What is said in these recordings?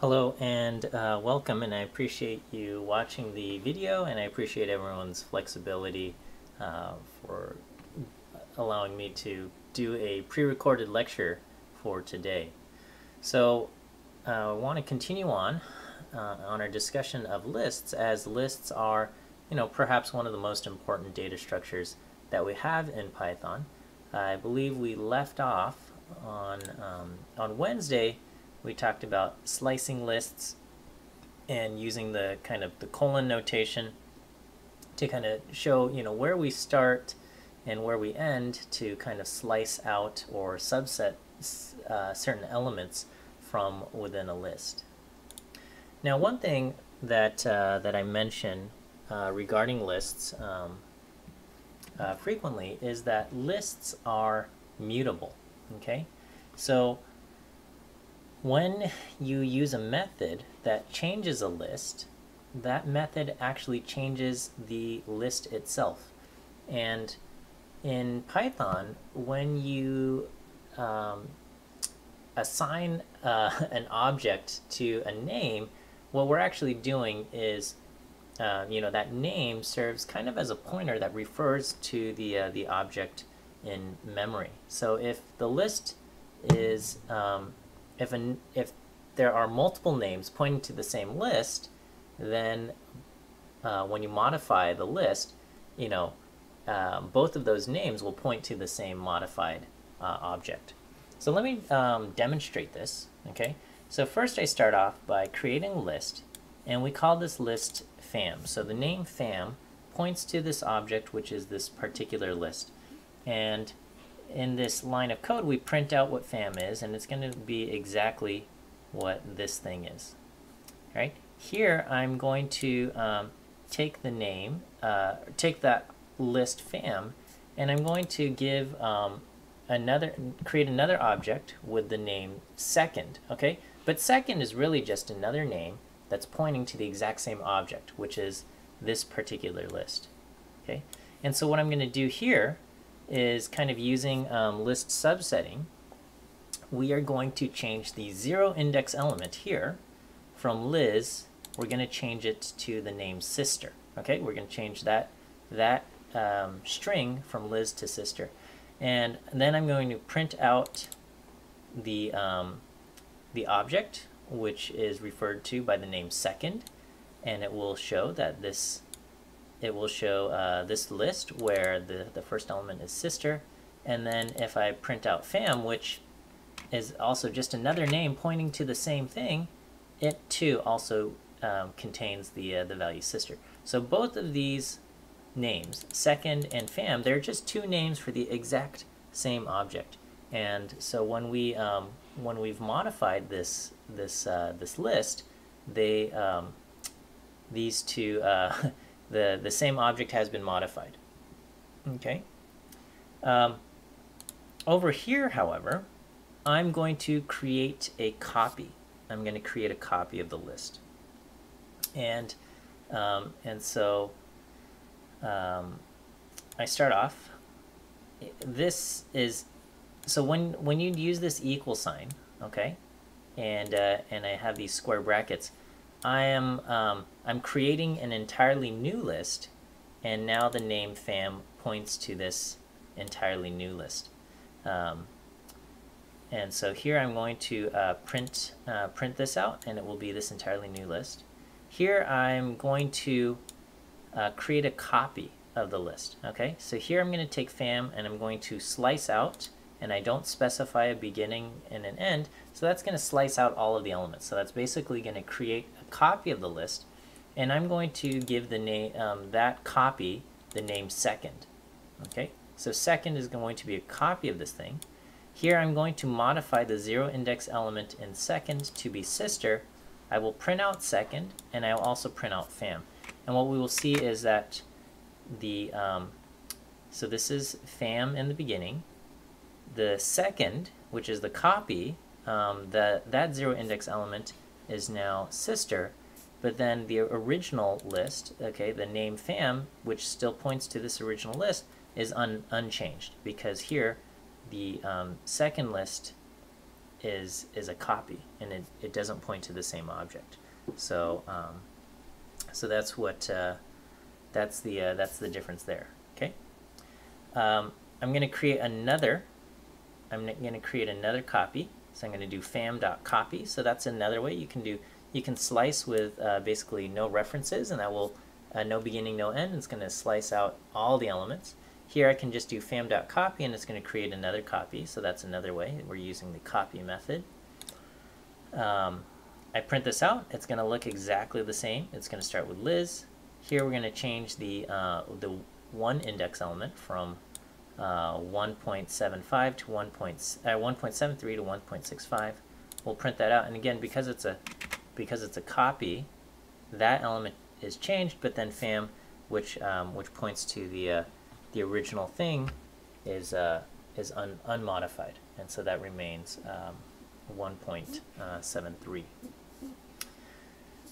Hello and uh, welcome and I appreciate you watching the video and I appreciate everyone's flexibility uh, for allowing me to do a pre-recorded lecture for today. So uh, I want to continue on uh, on our discussion of lists as lists are you know perhaps one of the most important data structures that we have in Python. I believe we left off on um, on Wednesday we talked about slicing lists and using the kind of the colon notation to kind of show you know where we start and where we end to kind of slice out or subset uh, certain elements from within a list. Now one thing that uh, that I mention uh, regarding lists um, uh, frequently is that lists are mutable okay so when you use a method that changes a list, that method actually changes the list itself. And in Python, when you um, assign uh, an object to a name, what we're actually doing is, uh, you know, that name serves kind of as a pointer that refers to the uh, the object in memory. So if the list is um, if, an, if there are multiple names pointing to the same list, then uh, when you modify the list, you know, uh, both of those names will point to the same modified uh, object. So let me um, demonstrate this, okay? So first I start off by creating a list, and we call this list fam. So the name fam points to this object, which is this particular list. And in this line of code, we print out what fam is, and it's going to be exactly what this thing is. Right Here, I'm going to um, take the name, uh, take that list fam, and I'm going to give um, another, create another object with the name second, okay? But second is really just another name that's pointing to the exact same object, which is this particular list, okay? And so what I'm going to do here is kind of using um, list subsetting, we are going to change the zero index element here from Liz, we're going to change it to the name sister. Okay, we're going to change that, that um, string from Liz to sister. And then I'm going to print out the, um, the object, which is referred to by the name second, and it will show that this it will show uh, this list where the, the first element is sister. And then if I print out fam, which is also just another name pointing to the same thing, it too also um, contains the, uh, the value sister. So both of these names, second and fam, they're just two names for the exact same object. And so when we um, when we've modified this this uh, this list, they um, these two uh, the, the same object has been modified. Okay. Um, over here, however, I'm going to create a copy. I'm going to create a copy of the list. And, um, and so um, I start off. This is, so when, when you use this equal sign, okay, and, uh, and I have these square brackets, I am um, I'm creating an entirely new list and now the name fam points to this entirely new list. Um, and so here I'm going to uh, print, uh, print this out and it will be this entirely new list. Here I'm going to uh, create a copy of the list. Okay, so here I'm going to take fam and I'm going to slice out and I don't specify a beginning and an end, so that's going to slice out all of the elements. So that's basically going to create copy of the list, and I'm going to give the name um, that copy the name second. Okay, so second is going to be a copy of this thing. Here I'm going to modify the zero index element in second to be sister. I will print out second, and I will also print out fam. And what we will see is that the um, so this is fam in the beginning, the second, which is the copy, um, the, that zero index element is now sister, but then the original list, okay, the name fam, which still points to this original list, is un unchanged because here the um, second list is is a copy, and it, it doesn't point to the same object. So um, so that's what uh, that's the uh, that's the difference there. Okay. Um, I'm going to create another. I'm going to create another copy. So I'm going to do fam.copy. So that's another way you can do. You can slice with uh, basically no references, and that will uh, no beginning, no end. It's going to slice out all the elements. Here I can just do fam.copy, and it's going to create another copy. So that's another way. We're using the copy method. Um, I print this out. It's going to look exactly the same. It's going to start with Liz. Here we're going to change the uh, the one index element from uh, 1.75 to 1. Point, uh, 1.73 to 1.65. We'll print that out, and again, because it's a because it's a copy, that element is changed, but then fam, which um, which points to the uh, the original thing, is uh, is un unmodified, and so that remains um, 1.73.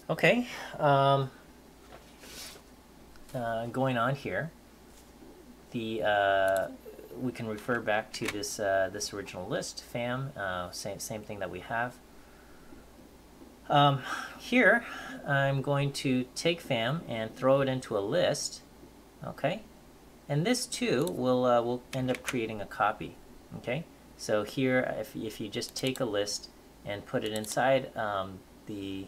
Okay, um, uh, going on here, the uh, we can refer back to this uh, this original list, fam, uh, same same thing that we have. Um, here, I'm going to take fam and throw it into a list, okay? And this too will uh, will end up creating a copy, okay? So here, if if you just take a list and put it inside um, the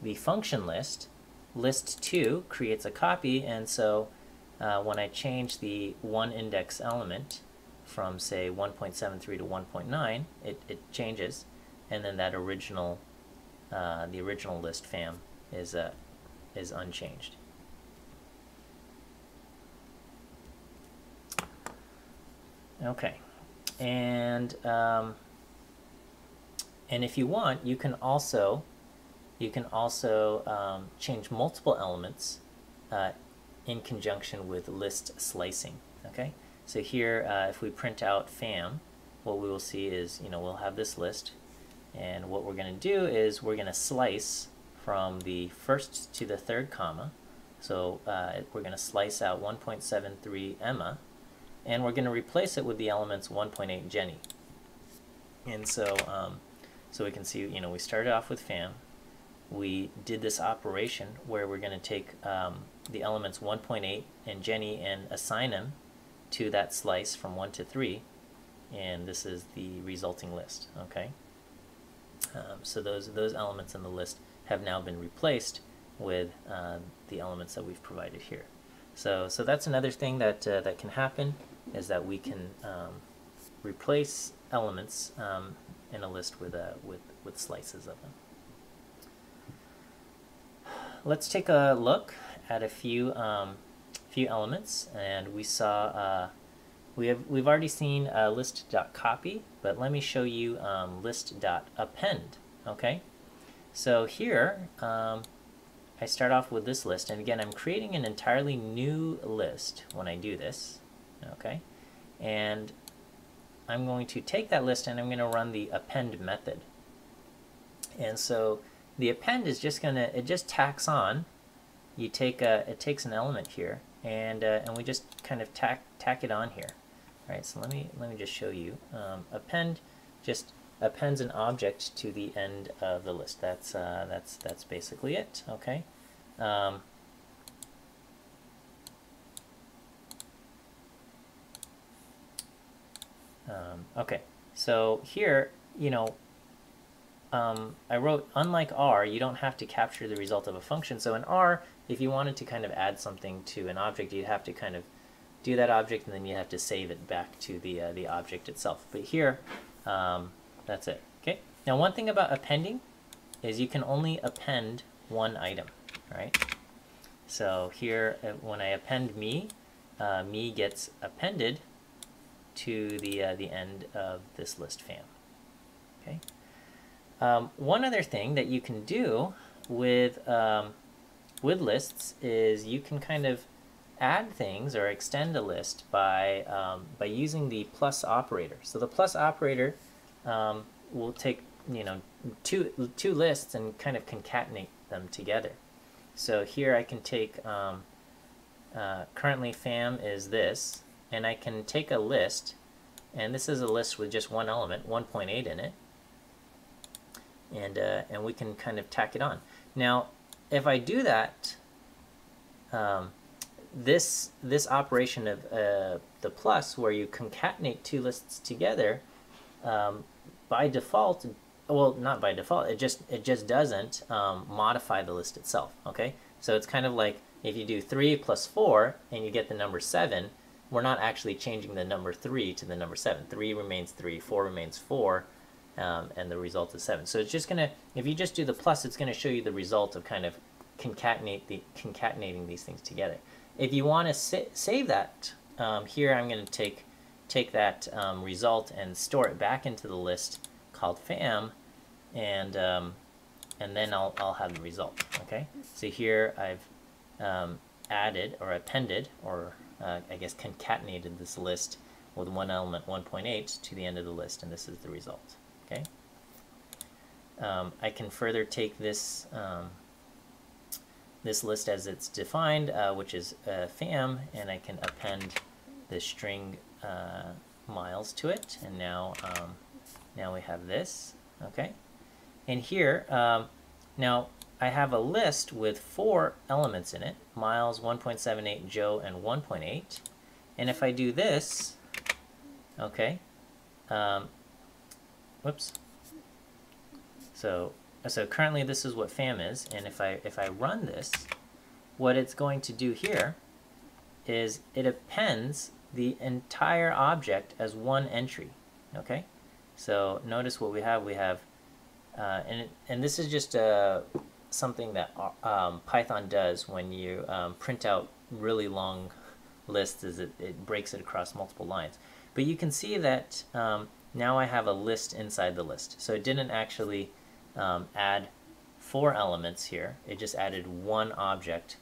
the function list, list two creates a copy, and so uh, when I change the one index element from say 1.73 to 1.9, it, it changes, and then that original, uh, the original list fam is, uh, is unchanged. Okay, and um, and if you want, you can also you can also um, change multiple elements uh, in conjunction with list slicing. Okay, so here uh, if we print out fam, what we will see is you know we'll have this list, and what we're going to do is we're going to slice from the first to the third comma. So uh, we're going to slice out 1.73 Emma, and we're going to replace it with the elements 1.8 Jenny. And so, um, so we can see, you know, we started off with fam, we did this operation where we're going to take um, the elements 1.8 and Jenny and assign them to that slice from 1 to 3 and this is the resulting list okay? Um, so those those elements in the list have now been replaced with uh, the elements that we've provided here. So so that's another thing that uh, that can happen is that we can um, replace elements um, in a list with a with with slices of them. Let's take a look at a few um, few elements, and we saw uh, we have we've already seen uh, list.copy, but let me show you um, list.append. Okay, so here um, I start off with this list, and again I'm creating an entirely new list when I do this. Okay, and I'm going to take that list and I'm going to run the append method. And so the append is just gonna, it just tacks on. You take a, it takes an element here, and uh, and we just kind of tack tack it on here. All right, so let me let me just show you. Um, append just appends an object to the end of the list. That's uh, that's that's basically it. Okay. Um, um, okay, so here, you know, um, I wrote, unlike R, you don't have to capture the result of a function. So in R, if you wanted to kind of add something to an object, you'd have to kind of do that object and then you have to save it back to the, uh, the object itself. But here, um, that's it. Okay. Now one thing about appending is you can only append one item, right? So here, uh, when I append me, uh, me gets appended to the, uh, the end of this list fam. Okay. Um, one other thing that you can do with, um, with lists is you can kind of add things or extend a list by, um, by using the plus operator. So the plus operator um, will take you know two, two lists and kind of concatenate them together. So here I can take, um, uh, currently fam is this, and I can take a list, and this is a list with just one element, 1.8 in it, and uh, and we can kind of tack it on. Now, if I do that, um, this this operation of uh, the plus, where you concatenate two lists together, um, by default, well, not by default, it just it just doesn't um, modify the list itself. Okay, so it's kind of like if you do three plus four and you get the number seven, we're not actually changing the number three to the number seven. Three remains three, four remains four, um, and the result is seven. So it's just gonna, if you just do the plus, it's gonna show you the result of kind of concatenate the concatenating these things together. If you want to sa save that, um, here I'm going to take take that um, result and store it back into the list called fam, and um, and then I'll I'll have the result. Okay, so here I've um, added or appended or uh, I guess concatenated this list with one element 1.8 to the end of the list, and this is the result. Okay. Um, I can further take this um, this list as it's defined, uh, which is uh, fam, and I can append the string uh, miles to it, and now um, now we have this, okay? And here, um, now I have a list with four elements in it, miles, 1.78, Joe, and 1.8, and if I do this, okay, um, whoops, so so currently this is what fam is, and if I, if I run this, what it's going to do here is it appends the entire object as one entry, okay? So notice what we have, we have, uh, and, it, and this is just uh, something that um, Python does when you um, print out really long lists is it, it breaks it across multiple lines. But you can see that um, now I have a list inside the list. So it didn't actually um, add four elements here. It just added one object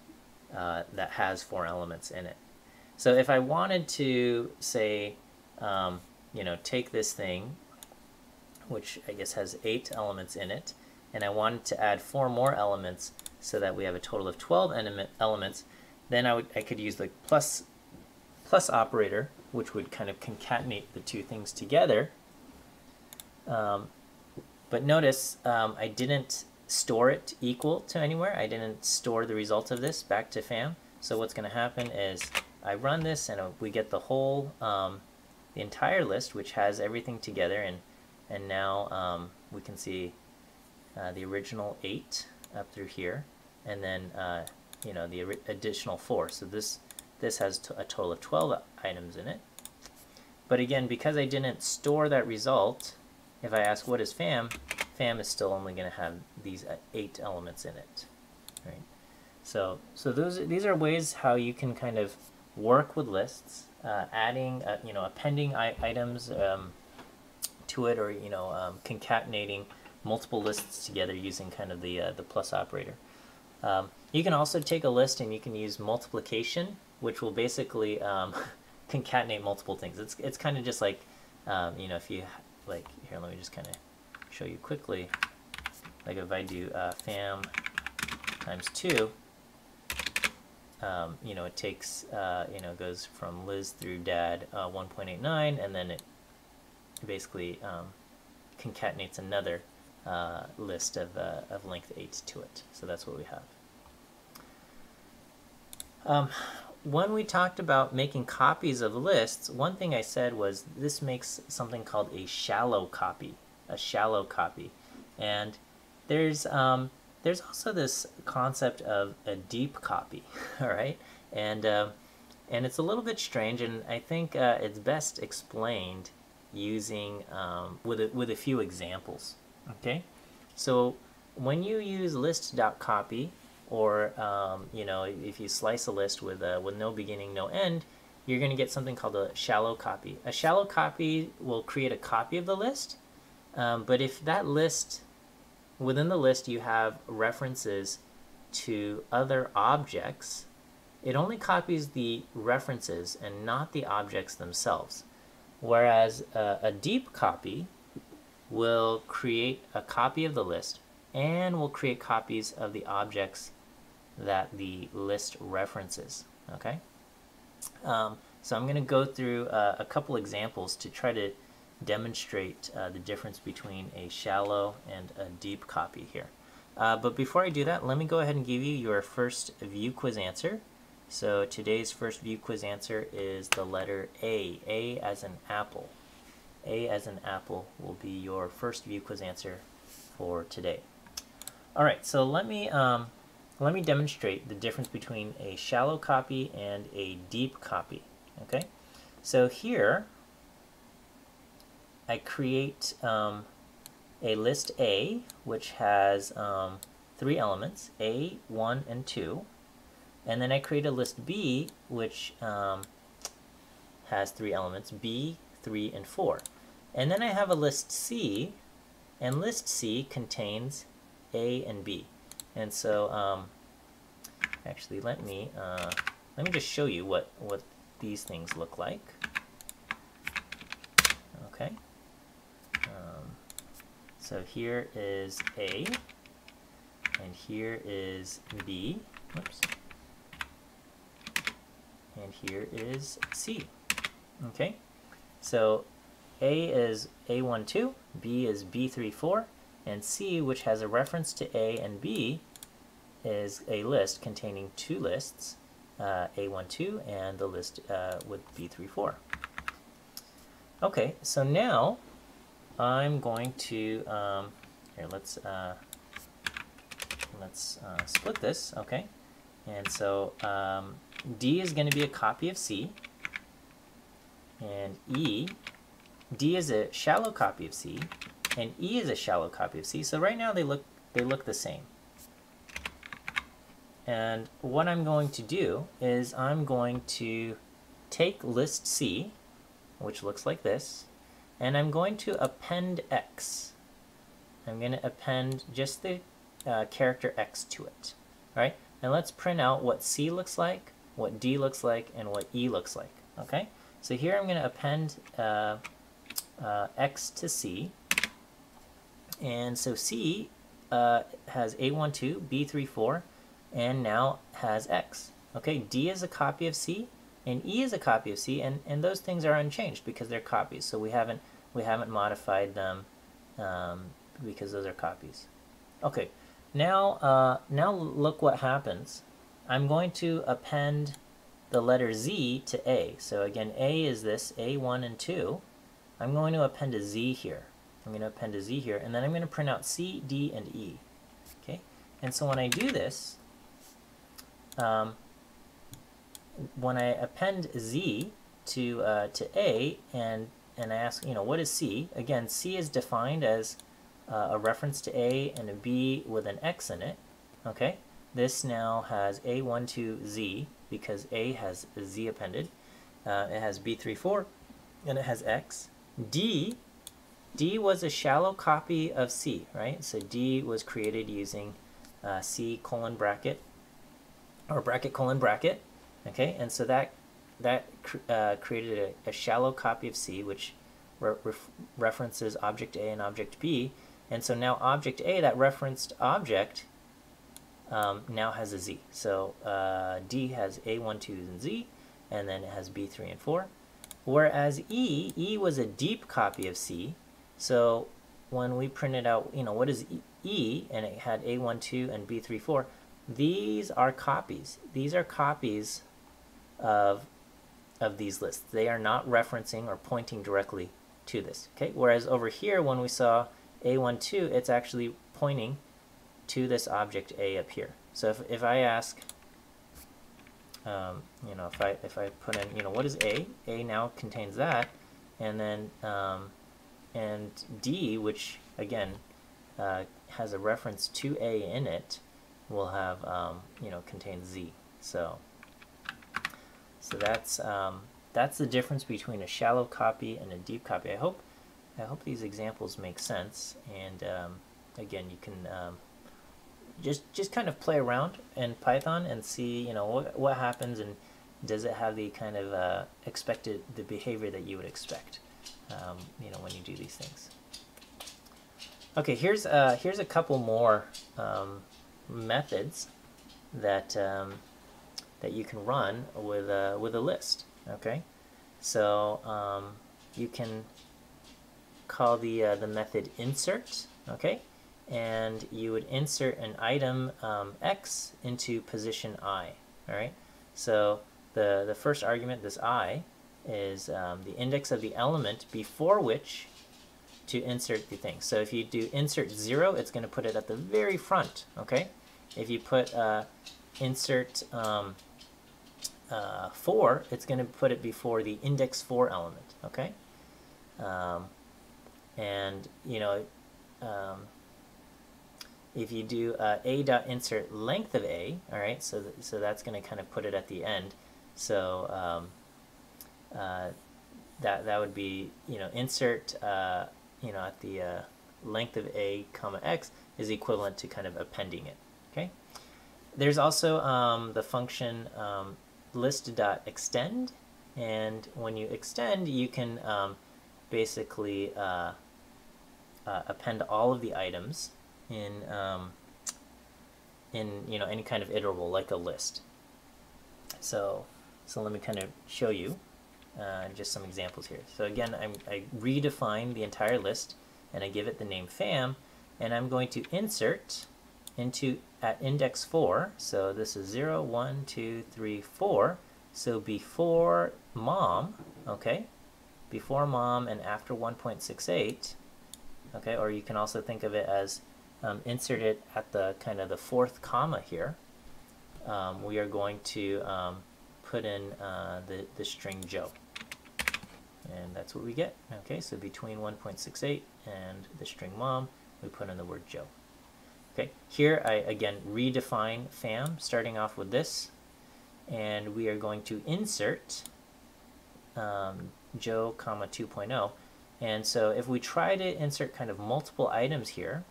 uh, that has four elements in it. So if I wanted to say, um, you know, take this thing, which I guess has eight elements in it, and I wanted to add four more elements so that we have a total of 12 elements, then I, would, I could use the plus, plus operator, which would kind of concatenate the two things together. Um, but notice um, I didn't store it equal to anywhere. I didn't store the result of this back to FAM. So what's going to happen is I run this and we get the whole, um, the entire list, which has everything together. And, and now um, we can see uh, the original 8 up through here. And then, uh, you know, the additional 4. So this, this has a total of 12 items in it. But again, because I didn't store that result, if I ask what is FAM, FAM is still only going to have these uh, eight elements in it. Right? So, so those these are ways how you can kind of work with lists, uh, adding, uh, you know, appending items um, to it, or you know, um, concatenating multiple lists together using kind of the uh, the plus operator. Um, you can also take a list and you can use multiplication, which will basically um, concatenate multiple things. It's it's kind of just like, um, you know, if you like here let me just kind of show you quickly. Like if I do uh, fam times 2 um, you know it takes uh, you know goes from Liz through dad uh, 1.89 and then it basically um, concatenates another uh, list of, uh, of length 8 to it. So that's what we have. Um, when we talked about making copies of lists, one thing I said was this makes something called a shallow copy, a shallow copy. And there's um, there's also this concept of a deep copy, all right? And uh, and it's a little bit strange, and I think uh, it's best explained using um, with a, with a few examples. Okay, so when you use list.copy, or um, you know if you slice a list with uh, with no beginning no end you're going to get something called a shallow copy. A shallow copy will create a copy of the list um, but if that list within the list you have references to other objects it only copies the references and not the objects themselves. Whereas uh, a deep copy will create a copy of the list and will create copies of the objects that the list references. Okay, um, so I'm going to go through uh, a couple examples to try to demonstrate uh, the difference between a shallow and a deep copy here. Uh, but before I do that, let me go ahead and give you your first view quiz answer. So today's first view quiz answer is the letter A, A as an apple. A as an apple will be your first view quiz answer for today. All right, so let me um, let me demonstrate the difference between a shallow copy and a deep copy. Okay, so here I create um, a list A, which has um, three elements, A, 1, and 2. And then I create a list B, which um, has three elements, B, 3, and 4. And then I have a list C, and list C contains A and B. And so, um, actually, let me uh, let me just show you what what these things look like. Okay. Um, so here is A, and here is B. Whoops. And here is C. Okay. So A is A12, B is B34, and C, which has a reference to A and B, is a list containing two lists, uh, A12 and the list uh, with B34. Okay, so now I'm going to, um, here, let's, uh, let's uh, split this, okay? And so um, D is going to be a copy of C, and E, D is a shallow copy of C, and E is a shallow copy of C. So right now they look they look the same. And what I'm going to do is I'm going to take list C, which looks like this, and I'm going to append X. I'm going to append just the uh, character X to it. All right? And let's print out what C looks like, what D looks like, and what E looks like. Okay? So here I'm going to append uh, uh, X to C. And so C uh, has A12, B34, and now has X. Okay, D is a copy of C, and E is a copy of C, and, and those things are unchanged because they're copies. So we haven't we haven't modified them um, because those are copies. Okay, now uh, now look what happens. I'm going to append the letter Z to A. So again, A is this, A1 and 2. I'm going to append a Z here. I'm going to append a Z here, and then I'm going to print out C, D, and E. Okay, and so when I do this, um, when I append Z to uh, to A and and I ask, you know, what is C? Again, C is defined as uh, a reference to A and a B with an X in it. Okay, this now has A12Z because A has Z appended. Uh, it has B3, 4, and it has X. D, D was a shallow copy of C, right? So D was created using uh, C colon bracket or bracket colon bracket. Okay, and so that that uh, created a, a, shallow copy of C, which re references object A and object B. And so now object A, that referenced object, um, now has a Z. So uh, D has A1, 2, and Z, and then it has B3 and 4. Whereas E, E was a deep copy of C. So when we printed out, you know, what is E, and it had A1, 2, and B3, 4, these are copies. These are copies of, of these lists. They are not referencing or pointing directly to this. Okay. Whereas over here, when we saw A12, it's actually pointing to this object A up here. So if, if I ask, um, you know, if I if I put in, you know, what is A? A now contains that, and then um, and D, which again uh, has a reference to A in it, will have, um, you know, contain Z. So, so that's um, that's the difference between a shallow copy and a deep copy. I hope I hope these examples make sense. And um, again, you can um, just just kind of play around in Python and see, you know, what what happens and does it have the kind of uh, expected the behavior that you would expect, um, you know, when you do these things. Okay, here's uh, here's a couple more um, methods that um, that you can run with a with a list. Okay, so um, you can call the uh, the method insert. Okay, and you would insert an item um, x into position i. All right, so the the first argument, this i, is um, the index of the element before which to insert the thing. So if you do insert 0, it's going to put it at the very front, okay? If you put uh, insert um, uh, 4, it's going to put it before the index 4 element, okay? Um, and, you know, um, if you do uh, a dot insert length of a, all right, so, th so that's going to kind of put it at the end. So um, that, that would be, you know, insert uh, you know, at the uh, length of a comma x is equivalent to kind of appending it, okay? There's also um, the function um, list.extend, and when you extend, you can um, basically uh, uh, append all of the items in, um, in, you know, any kind of iterable, like a list. So, so let me kind of show you. Uh, just some examples here. So again, I'm, I redefine the entire list and I give it the name fam and I'm going to insert into at index 4 so this is 0 1 2 3 4 so before mom okay before mom and after 1.68 okay or you can also think of it as um, insert it at the kind of the fourth comma here um, we are going to um, put in uh, the, the string Joe. And that's what we get. Okay, so between 1.68 and the string mom, we put in the word Joe. Okay, here I again redefine fam, starting off with this, and we are going to insert um, Joe, comma 2.0. And so if we try to insert kind of multiple items here,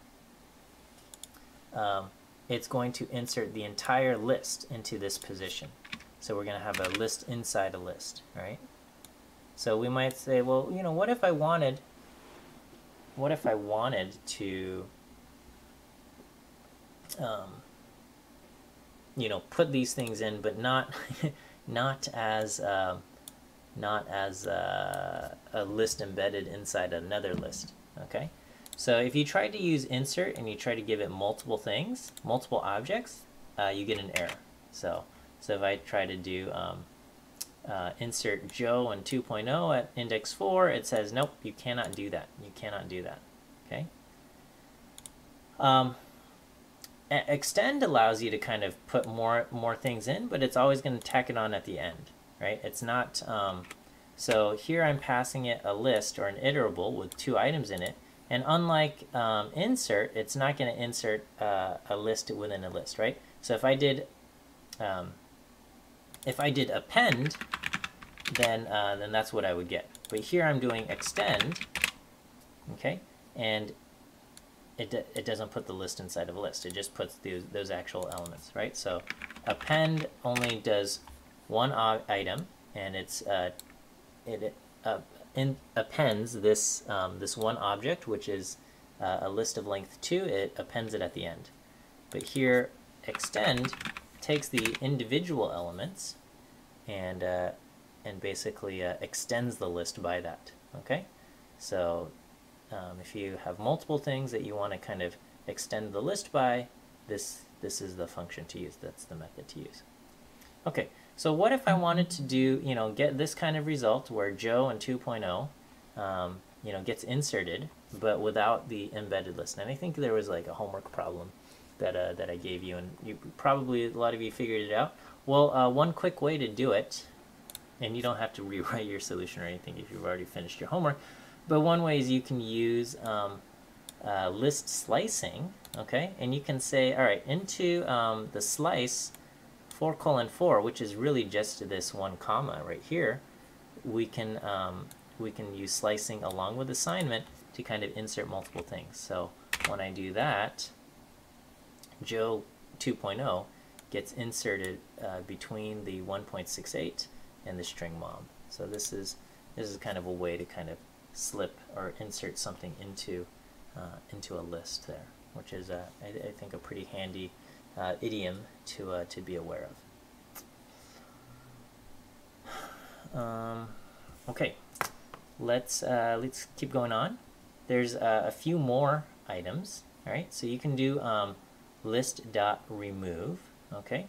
um, it's going to insert the entire list into this position. So we're going to have a list inside a list, right? So we might say, well, you know, what if I wanted, what if I wanted to, um, you know, put these things in, but not, not as, uh, not as uh, a list embedded inside another list, okay? So if you try to use insert and you try to give it multiple things, multiple objects, uh, you get an error. So so if I try to do um, uh, insert Joe and 2.0 at index 4, it says, nope, you cannot do that. You cannot do that. Okay. Um, extend allows you to kind of put more more things in, but it's always going to tack it on at the end, right? It's not. Um, so here I'm passing it a list or an iterable with two items in it, and unlike um, insert, it's not going to insert uh, a list within a list, right? So if I did um, if I did append, then, uh, then that's what I would get. But here I'm doing extend, okay, and it, it doesn't put the list inside of a list. It just puts those, those actual elements, right? So append only does one item, and it's uh, it uh, in, appends this um, this one object, which is uh, a list of length two. It appends it at the end. But here, extend takes the individual elements and uh, and basically uh, extends the list by that. Okay, so um, if you have multiple things that you want to kind of extend the list by, this this is the function to use. That's the method to use. Okay, so what if I wanted to do, you know, get this kind of result where Joe and 2.0, um, you know, gets inserted, but without the embedded list. And I think there was like a homework problem that uh, that I gave you, and you probably a lot of you figured it out. Well, uh, one quick way to do it, and you don't have to rewrite your solution or anything if you've already finished your homework, but one way is you can use um, uh, list slicing, okay? And you can say, all right, into um, the slice 4 colon 4, which is really just this one comma right here, we can, um, we can use slicing along with assignment to kind of insert multiple things. So when I do that, Joe 2.0 gets inserted uh, between the 1.68 and the string mom. So this is this is kind of a way to kind of slip or insert something into uh, into a list there, which is uh, I, think a pretty handy uh, idiom to uh, to be aware of. Um, okay, let's uh, let's keep going on. there's a few more items. All right, so you can do um, list.remove. Okay,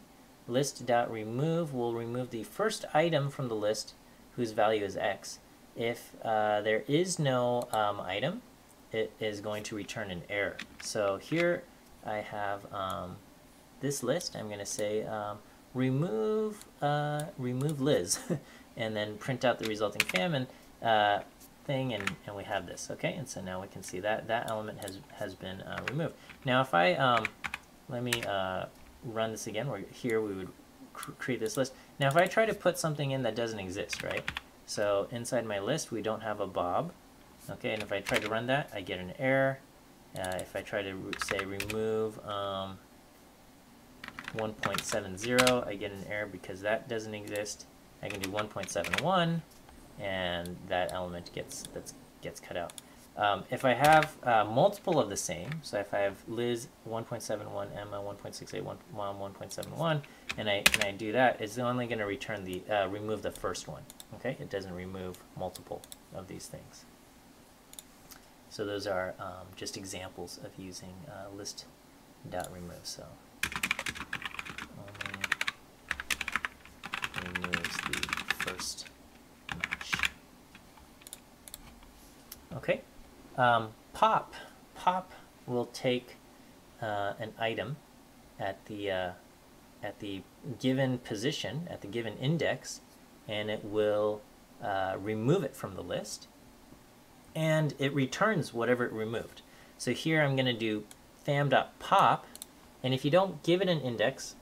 list.remove will remove the first item from the list whose value is x. If uh, there is no um, item, it is going to return an error. So here I have um, this list. I'm going to say um, remove uh, remove Liz, and then print out the resulting famine uh, thing, and, and we have this. Okay, and so now we can see that that element has has been uh, removed. Now if I um, let me uh, run this again. Where here we would cr create this list. Now if I try to put something in that doesn't exist, right? So inside my list we don't have a Bob. Okay, and if I try to run that, I get an error. Uh, if I try to say remove um, 1.70, I get an error because that doesn't exist. I can do 1.71, and that element gets that's gets cut out. Um, if I have uh, multiple of the same, so if I have Liz 1.71, Emma 1.68, 1.71, and I and I do that, it's only going to return the uh, remove the first one. Okay, it doesn't remove multiple of these things. So those are um, just examples of using uh, list.remove. So only removes the first match. Okay. Um, pop. Pop will take uh, an item at the uh, at the given position, at the given index, and it will uh, remove it from the list and it returns whatever it removed. So here I'm going to do fam.pop, and if you don't give it an index,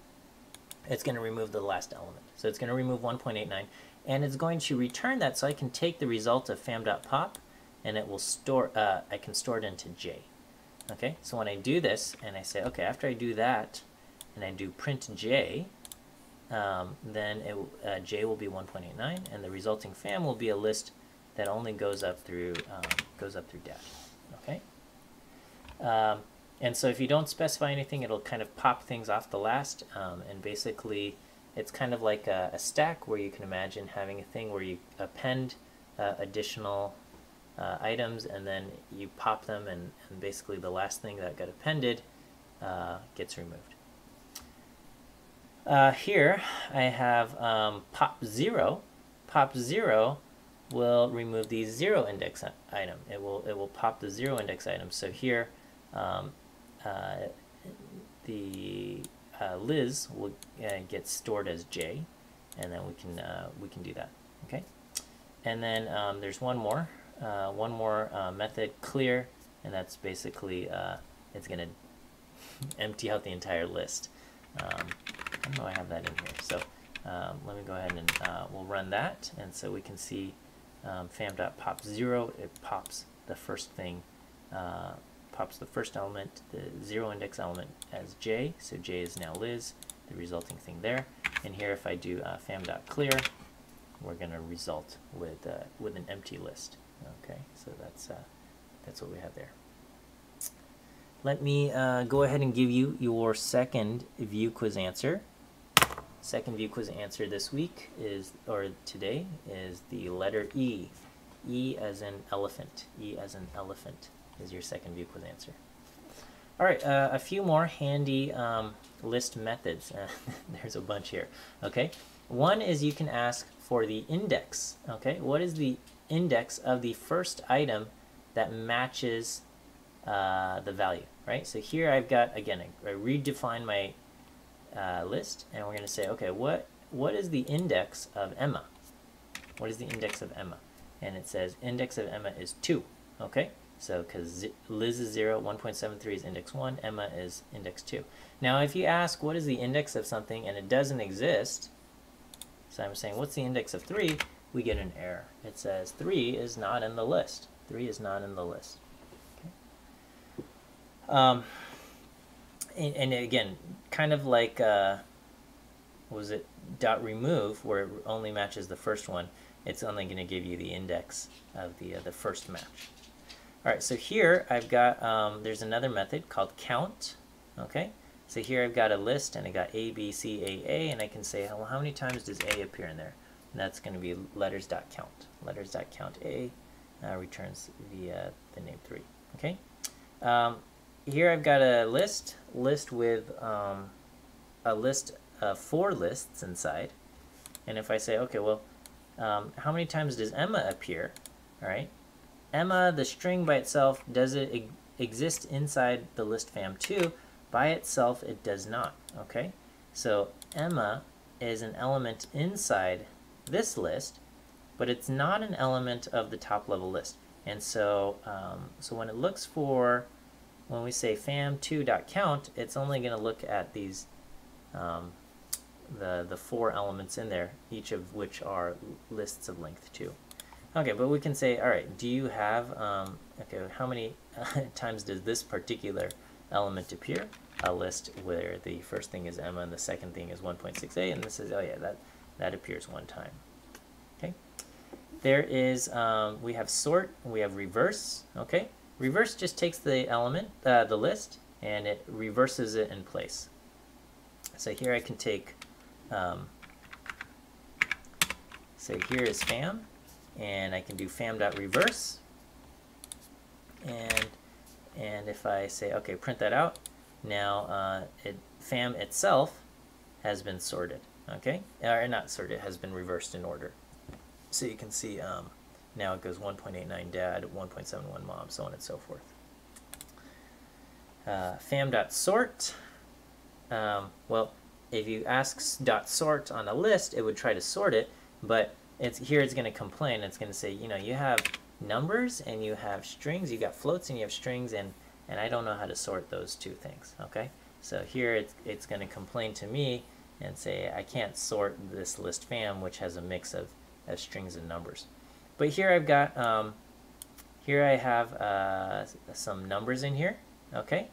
it's going to remove the last element. So it's going to remove 1.89, and it's going to return that so I can take the result of fam.pop, and it will store, uh, I can store it into J. Okay, so when I do this, and I say, okay, after I do that, and I do print J, um, then it, uh, J will be 1.89, and the resulting fam will be a list that only goes up through um, goes up through dash. Okay. Um, and so if you don't specify anything, it'll kind of pop things off the last, um, and basically it's kind of like a, a, stack where you can imagine having a thing where you append uh, additional uh, items and then you pop them and, and, basically the last thing that got appended uh, gets removed. Uh, here I have um, pop 0. Pop 0 will remove the zero index item. It will it will pop the zero index item. So here, um, uh, the uh, Liz will uh, get stored as J, and then we can we can do that. Okay, and then um, there's one more uh, one more uh, method clear, and that's basically it's gonna empty out the entire list. Um, I know I have that in here. So um, let me go ahead and we'll run that, and so we can see um, fam.pop0, it pops the first thing, uh, pops the first element, the zero index element as j, so j is now Liz, the resulting thing there. And here if I do uh, fam.clear, we're going to result with, uh, with an empty list. Okay, so that's, uh, that's what we have there. Let me uh, go ahead and give you your second view quiz answer. Second view quiz answer this week is, or today, is the letter E. E as in elephant. E as in elephant is your second view quiz answer. All right, uh, a few more handy um, list methods. Uh, there's a bunch here. Okay, one is you can ask for the index. Okay, what is the index of the first item that matches uh, the value, right? So here I've got, again, I, redefine my uh, list, and we're going to say, okay, what what is the index of Emma? What is the index of Emma? And it says index of Emma is 2, okay? So, because Liz is 0, 1.73 is index 1, Emma is index 2. Now, if you ask what is the index of something and it doesn't exist, so I'm saying what's the index of 3, we get an error. It says 3 is not in the list. 3 is not in the list. Okay. Um, and, and again, kind of like uh, was it dot remove where it only matches the first one. It's only going to give you the index of the uh, the first match. All right, so here I've got um, there's another method called count. Okay, so here I've got a list and I got A, B, C, A, A, and I can say well, how many times does A appear in there? And that's going to be letters dot count. Letters dot count A, uh, returns the, uh, the name 3. Okay. Um, here I've got a list, list with um, a list of four lists inside. And if I say, okay, well, um, how many times does Emma appear? All right. Emma, the string by itself, does it e exist inside the list fam2? By itself, it does not. Okay. So Emma is an element inside this list, but it's not an element of the top level list. And so, um, so when it looks for, when we say fam2.count, it's only going to look at these, um, the, the four elements in there, each of which are lists of length 2. Okay, but we can say, all right, do you have, um, okay, how many times does this particular element appear? A list where the first thing is Emma and the second thing is 1.68, and this is, oh yeah, that, that appears one time. Okay. There is, um, we have sort, we have reverse, okay? Reverse just takes the element, uh, the list, and it reverses it in place. So here I can take, um, so here is fam, and I can do fam.reverse, and, and if I say, okay, print that out, now uh, it, fam itself has been sorted, okay? Or not sorted, it has been reversed in order. So you can see um, now it goes 1.89 dad, 1.71 mom, so on and so forth. Uh, fam.sort, um, well, if you ask sort on a list, it would try to sort it, but it's here it's going to complain. It's going to say, you know, you have numbers and you have strings, you got floats and you have strings, and, and I don't know how to sort those two things, okay? So here it's, it's going to complain to me and say, I can't sort this list fam, which has a mix of as strings and numbers. But here I've got, um, here I have uh, some numbers in here, okay?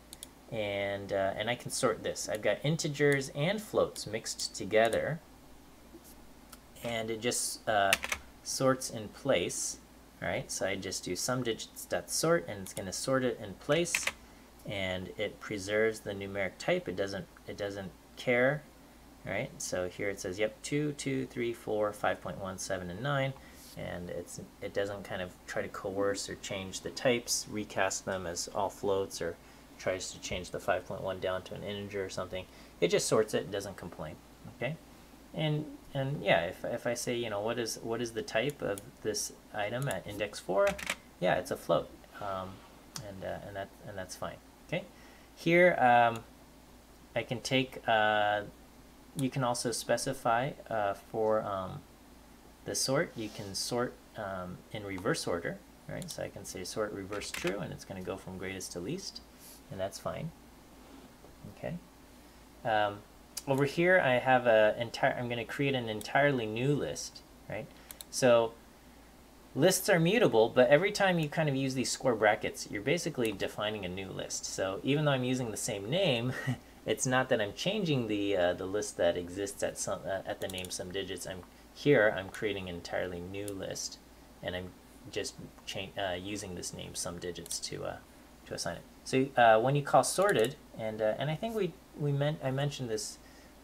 And, uh, and I can sort this. I've got integers and floats mixed together. And it just uh, sorts in place. All right, so I just do sum digits dot sort, and it's going to sort it in place, and it preserves the numeric type. It doesn't it doesn't care right? So here it says, yep, 2, 2, 3, 4, 5.1, 7, and 9. And it's it doesn't kind of try to coerce or change the types, recast them as all floats, or tries to change the 5.1 down to an integer or something. It just sorts it, doesn't complain, okay? And and yeah, if, if I say, you know, what is what is the type of this item at index 4? Yeah, it's a float, um, and, uh, and, that, and that's fine, okay? Here, um, I can take uh, you can also specify uh, for um, the sort, you can sort um, in reverse order, right? So I can say sort reverse true, and it's going to go from greatest to least, and that's fine. Okay. Um, over here, I have a entire. I'm going to create an entirely new list, right? So lists are mutable, but every time you kind of use these square brackets, you're basically defining a new list. So even though I'm using the same name, It's not that I'm changing the uh, the list that exists at some uh, at the name some digits. I'm here. I'm creating an entirely new list, and I'm just uh, using this name some digits to uh, to assign it. So uh, when you call sorted, and uh, and I think we we meant I mentioned this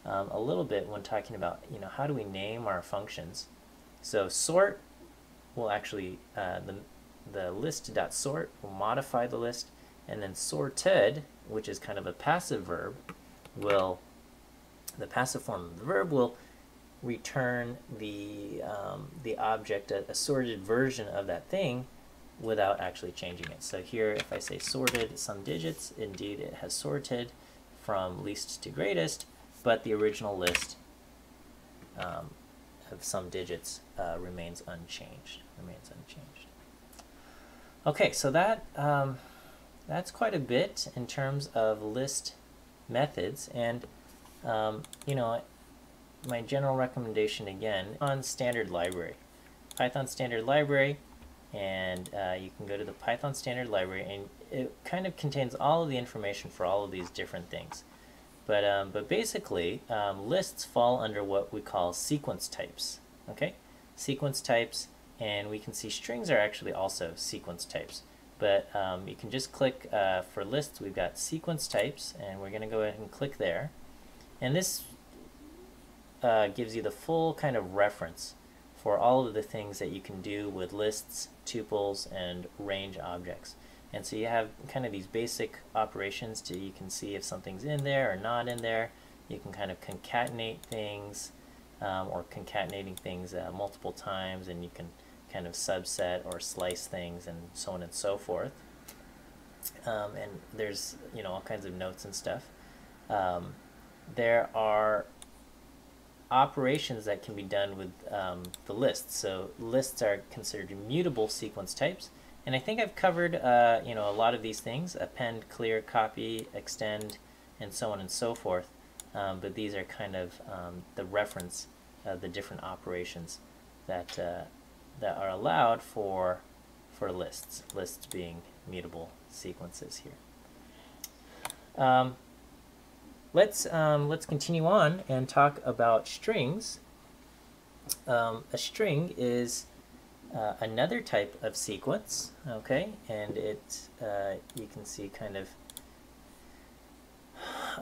um, a little bit when talking about you know how do we name our functions. So sort will actually the the list dot sort will modify the list, and then sorted which is kind of a passive verb, will, the passive form of the verb will return the, um, the object, a, a sorted version of that thing without actually changing it. So here, if I say sorted some digits, indeed it has sorted from least to greatest, but the original list um, of some digits uh, remains unchanged. Remains unchanged. Okay, so that um, that's quite a bit in terms of list methods. And, um, you know, my general recommendation again on standard library. Python standard library, and uh, you can go to the Python standard library, and it kind of contains all of the information for all of these different things. But, um, but basically, um, lists fall under what we call sequence types. Okay, sequence types, and we can see strings are actually also sequence types. But um, you can just click uh, for lists. We've got sequence types, and we're going to go ahead and click there. And this uh, gives you the full kind of reference for all of the things that you can do with lists, tuples, and range objects. And so you have kind of these basic operations to you can see if something's in there or not in there. You can kind of concatenate things um, or concatenating things uh, multiple times and you can kind of subset or slice things and so on and so forth. Um, and there's you know all kinds of notes and stuff. Um, there are operations that can be done with um, the lists. So lists are considered immutable sequence types. And I think I've covered uh, you know a lot of these things, append, clear, copy, extend, and so on and so forth. Um, but these are kind of um, the reference, uh, the different operations that uh, that are allowed for for lists. Lists being mutable sequences here. Um, let's um, let's continue on and talk about strings. Um, a string is uh, another type of sequence, okay, and it uh, you can see kind of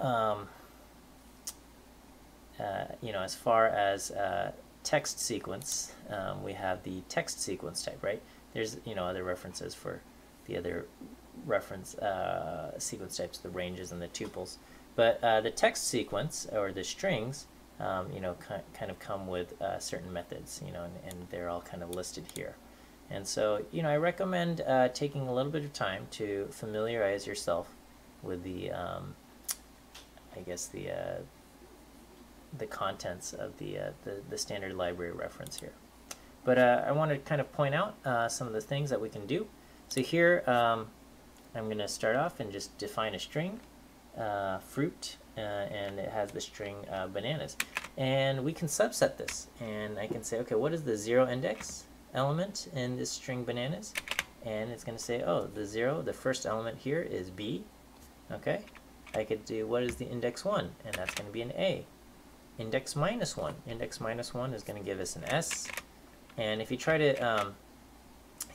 um, uh, you know as far as uh, text sequence, um, we have the text sequence type, right? There's you know other references for the other reference uh, sequence types, the ranges and the tuples. But uh, the text sequence, or the strings, um, you know, kind of come with uh, certain methods, you know, and, and, they're all kind of listed here. And so, you know, I recommend uh, taking a little bit of time to familiarize yourself with the, um, I guess, the uh, the contents of the, uh, the, the standard library reference here. But I want to kind of point out some of the things that we can do. So here, um, I'm going to start off and just define a string, uh, fruit, uh, and it has the string uh, bananas. And we can subset this, and I can say, okay, what is the zero index element in this string bananas? And it's going to say, oh, the zero, the first element here is B, okay? I could do, what is the index 1? And that's going to be an A. Index minus 1. Index minus 1 is going to give us an S. And if you try to um,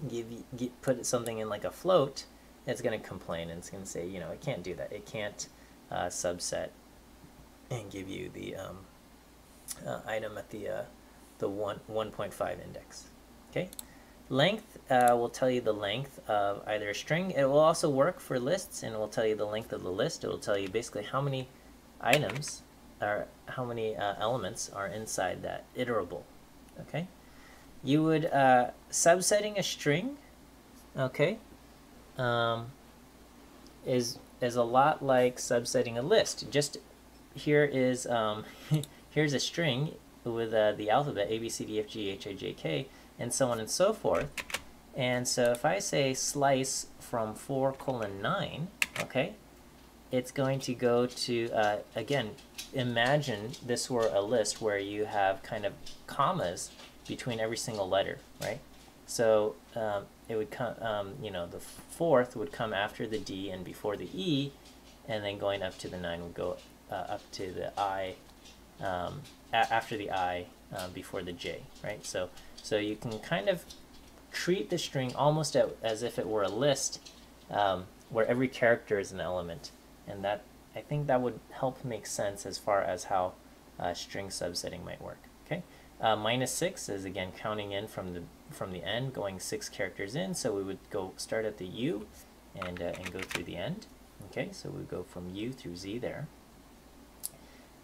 give, get, put something in like a float, it's going to complain and it's going to say, you know, it can't do that. It can't uh, subset and give you the um, uh, item at the uh, the one 1.5 index. Okay, length uh, will tell you the length of either a string. It will also work for lists, and it will tell you the length of the list. It will tell you basically how many items or how many uh, elements are inside that iterable. Okay, you would uh, subsetting a string. Okay, um, is is a lot like subsetting a list. Just here is um, here's a string with uh, the alphabet A B C D F G H I J K and so on and so forth. And so if I say slice from 4 colon 9, okay, it's going to go to, uh, again, imagine this were a list where you have kind of commas between every single letter, right? So um, it would come, um, you know, the fourth would come after the D and before the E, and then going up to the 9 would go uh, up to the I, um, after the I, uh, before the J, right? So, so you can kind of treat the string almost as if it were a list um, where every character is an element, and that I think that would help make sense as far as how uh, string subsetting might work. Okay, uh, minus six is again counting in from the from the end, going six characters in. So we would go start at the U and, uh, and go through the end. Okay, so we go from U through Z there.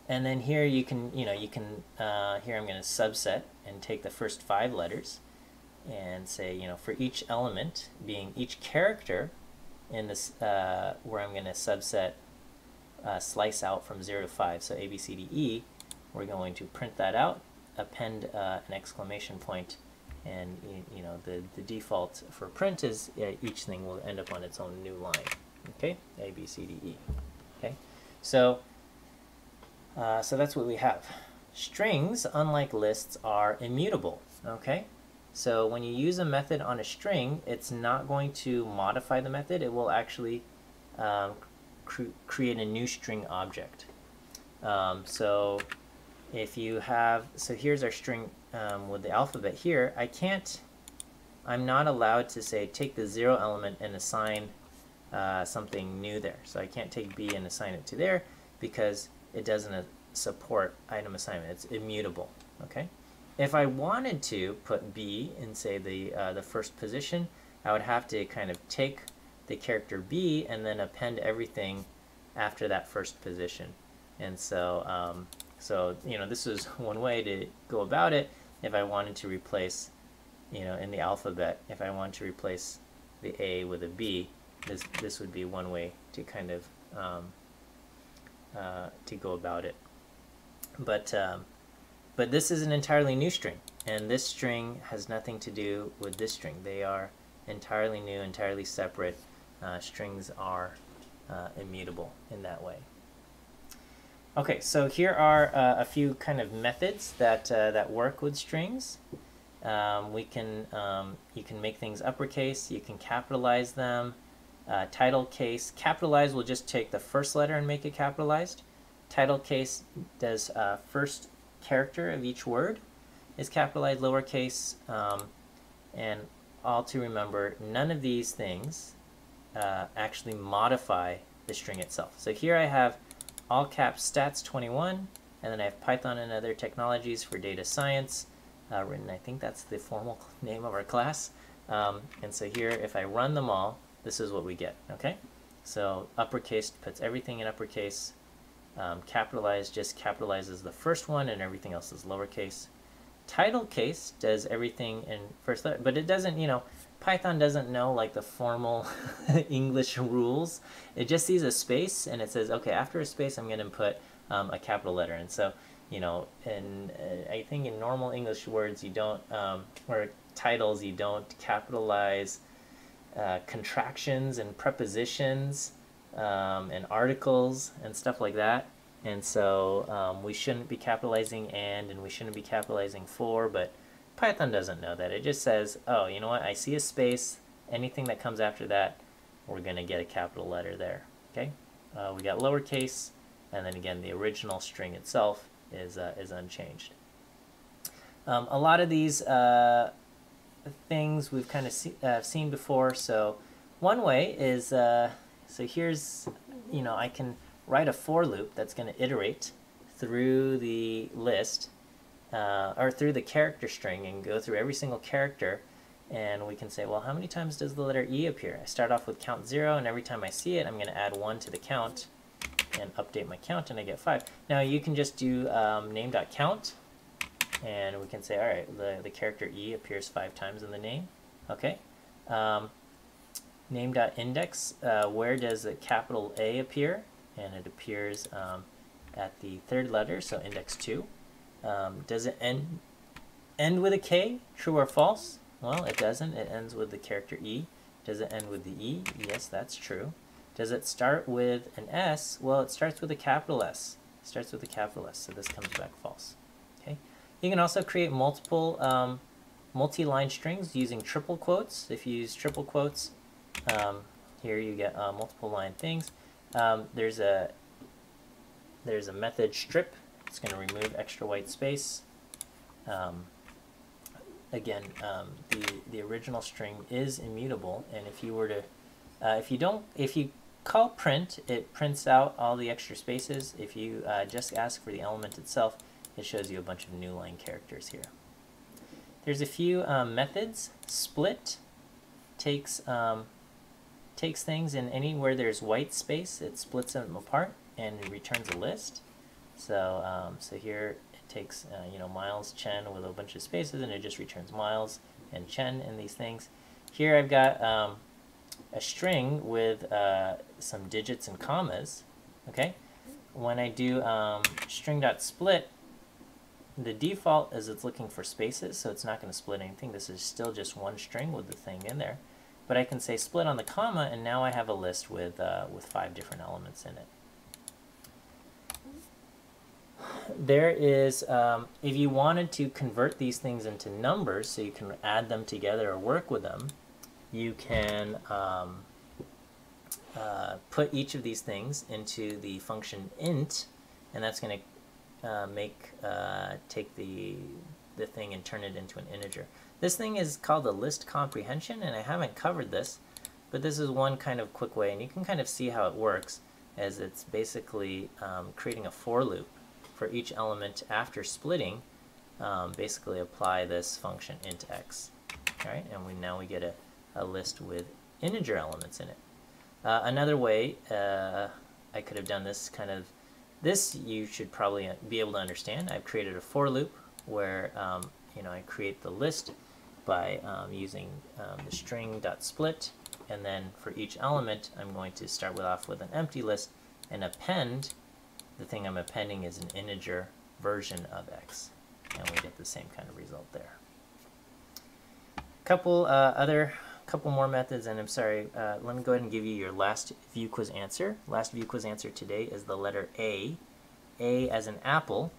And then here you can, you know, you can, uh, here I'm going to subset and take the first five letters and say, you know, for each element being each character in this, uh, where I'm going to subset, uh, slice out from 0 to 5, so A, B, C, D, E, we're going to print that out, append uh, an exclamation point and you know the, the default for print is uh, each thing will end up on its own new line. Okay? A B C D E. Okay? So uh, so that's what we have. Strings unlike lists are immutable. Okay so when you use a method on a string it's not going to modify the method it will actually um, cre create a new string object um, so if you have so here's our string um, with the alphabet here, I can't, I'm not allowed to say take the zero element and assign uh, something new there. So I can't take B and assign it to there because it doesn't uh, support item assignment. It's immutable, okay? If I wanted to put B in, say, the, uh, the first position, I would have to kind of take the character B and then append everything after that first position. And so, um, so you know, this is one way to go about it. If I wanted to replace, you know, in the alphabet, if I want to replace the A with a B, this this would be one way to kind of um, uh, to go about it. But um, but this is an entirely new string, and this string has nothing to do with this string. They are entirely new, entirely separate. Uh, strings are uh, immutable in that way. Okay, so here are uh, a few kind of methods that uh, that work with strings. Um, we can um, you can make things uppercase. You can capitalize them. Uh, title case capitalize will just take the first letter and make it capitalized. Title case does uh, first character of each word is capitalized lowercase. Um, and all to remember, none of these things uh, actually modify the string itself. So here I have all caps stats 21, and then I have Python and other technologies for data science uh, written. I think that's the formal name of our class. Um, and so here, if I run them all, this is what we get, okay? So uppercase puts everything in uppercase. Um, capitalize just capitalizes the first one and everything else is lowercase. Title case does everything in first letter, but it doesn't, you know, Python doesn't know like the formal English rules. It just sees a space and it says, okay, after a space, I'm going to put um, a capital letter. And so, you know, and uh, I think in normal English words, you don't, um, or titles, you don't capitalize uh, contractions and prepositions um, and articles and stuff like that. And so um, we shouldn't be capitalizing and, and we shouldn't be capitalizing for, but Python doesn't know that. It just says, oh, you know what, I see a space, anything that comes after that, we're going to get a capital letter there. Okay, uh, we got lowercase, and then again, the original string itself is, uh, is unchanged. Um, a lot of these uh, things we've kind of see, uh, seen before, so one way is, uh, so here's, you know, I can write a for loop that's going to iterate through the list uh, or through the character string and go through every single character and we can say, well, how many times does the letter E appear? I start off with count 0, and every time I see it, I'm going to add 1 to the count and update my count, and I get 5. Now, you can just do um, name.count, and we can say, all right, the, the character E appears 5 times in the name. Okay. Um, name.index, uh, where does the capital A appear? And it appears um, at the third letter, so index 2. Um, does it end end with a K? True or false? Well, it doesn't. It ends with the character E. Does it end with the E? Yes, that's true. Does it start with an S? Well, it starts with a capital S. It starts with a capital S, so this comes back false. Okay. You can also create multiple um, multi-line strings using triple quotes. If you use triple quotes, um, here you get uh, multiple line things. Um, there's a there's a method strip it's going to remove extra white space. Um, again, um, the, the original string is immutable, and if you were to, uh, if you don't, if you call print, it prints out all the extra spaces. If you uh, just ask for the element itself, it shows you a bunch of new line characters here. There's a few um, methods. Split takes takes things and anywhere there's white space, it splits them apart and returns a list. So, um, so here it takes, uh, you know, miles chen with a bunch of spaces and it just returns miles and chen in these things. Here I've got um, a string with uh, some digits and commas, okay? When I do um, string.split, the default is it's looking for spaces, so it's not going to split anything. This is still just one string with the thing in there. But I can say split on the comma, and now I have a list with, uh, with five different elements in it. there is, um, if you wanted to convert these things into numbers so you can add them together or work with them, you can um, uh, put each of these things into the function int, and that's going to uh, make, uh, take the, the thing and turn it into an integer. This thing is called a list comprehension, and I haven't covered this, but this is one kind of quick way, and you can kind of see how it works as it's basically um, creating a for loop for each element after splitting um, basically apply this function int x. Right, and we now we get a, a list with integer elements in it. Uh, another way uh, I could have done this kind of, this you should probably be able to understand. I've created a for loop where um, you know I create the list by um, using um, the string.split and then for each element I'm going to start with off with an empty list and append the thing I'm appending is an integer version of x and we get the same kind of result there. Couple uh, other couple more methods and I'm sorry uh, let me go ahead and give you your last view quiz answer. Last view quiz answer today is the letter A. A as an apple.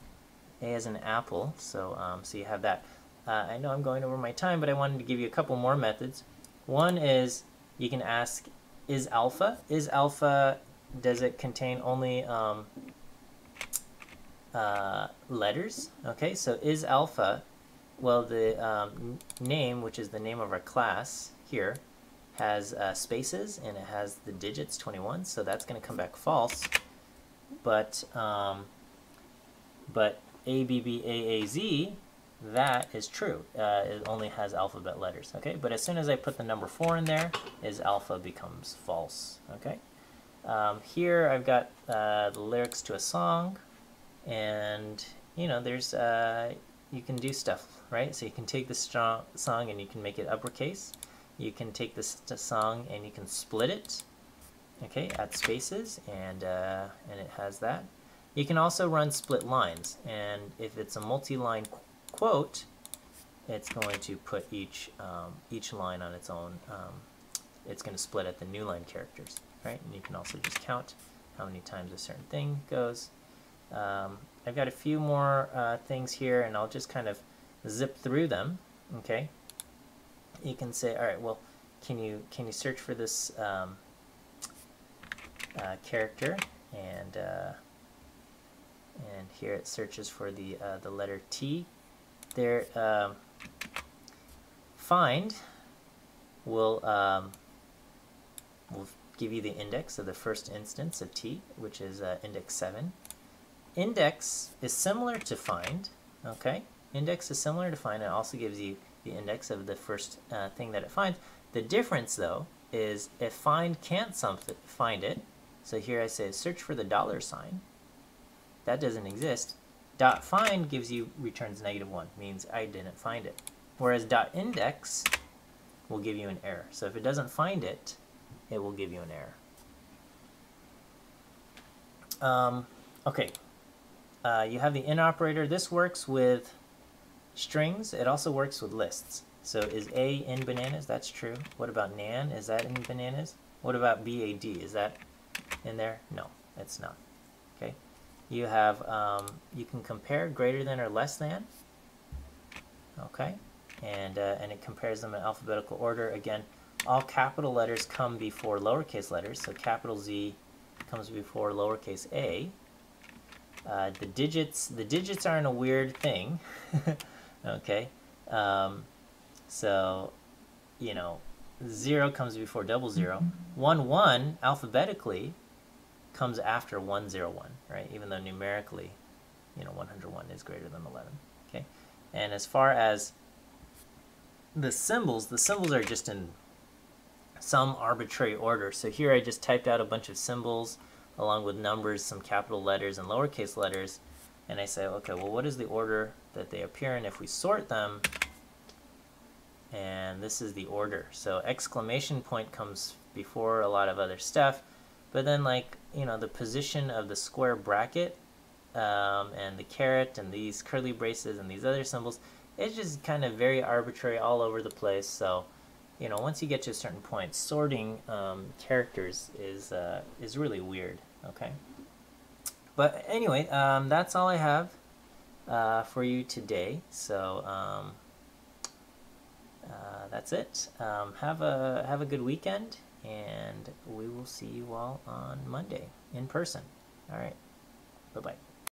A as an apple so um, so you have that. Uh, I know I'm going over my time but I wanted to give you a couple more methods. One is you can ask is alpha is alpha does it contain only um, uh, letters. Okay, so is alpha, well the um, name, which is the name of our class here, has uh, spaces and it has the digits 21, so that's going to come back false. But um, but ABBAAZ, that is true. Uh, it only has alphabet letters. Okay, but as soon as I put the number 4 in there, is alpha becomes false. Okay. Um, here I've got uh, the lyrics to a song and you know there's uh, you can do stuff right so you can take the song and you can make it uppercase you can take this song and you can split it okay add spaces and uh, and it has that you can also run split lines and if it's a multi-line quote it's going to put each um, each line on its own um, it's going to split at the new line characters right and you can also just count how many times a certain thing goes um, I've got a few more uh, things here and I'll just kind of zip through them, okay? You can say, all right, well, can you can you search for this um, uh, character and uh, and here it searches for the uh, the letter T. There, um, find will um, will give you the index of the first instance of T, which is uh, index seven index is similar to find, okay? Index is similar to find. It also gives you the index of the first uh, thing that it finds. The difference, though, is if find can't something, find it, so here I say search for the dollar sign. That doesn't exist. Dot find gives you returns negative 1, means I didn't find it. Whereas dot index will give you an error. So if it doesn't find it, it will give you an error. Um, okay, uh, you have the in operator. This works with strings. It also works with lists. So is A in bananas? That's true. What about nan? Is that in bananas? What about BAD? Is that in there? No, it's not. Okay. You have, um, you can compare greater than or less than. Okay. And, uh, and it compares them in alphabetical order. Again, all capital letters come before lowercase letters. So capital Z comes before lowercase a. Uh, the digits, the digits aren't a weird thing, okay? Um, so, you know, zero comes before double zero. One one alphabetically comes after one zero one, right? Even though numerically, you know, 101 is greater than 11, okay? And as far as the symbols, the symbols are just in some arbitrary order. So here I just typed out a bunch of symbols along with numbers, some capital letters, and lowercase letters. And I say, okay, well, what is the order that they appear in if we sort them? And this is the order. So exclamation point comes before a lot of other stuff. But then, like, you know, the position of the square bracket um, and the caret and these curly braces and these other symbols, it's just kind of very arbitrary all over the place. So, you know, once you get to a certain point, sorting um, characters is uh, is really weird. Okay. But anyway, um, that's all I have uh, for you today. So um, uh, that's it. Um, have a have a good weekend, and we will see you all on Monday in person. All right. Bye bye.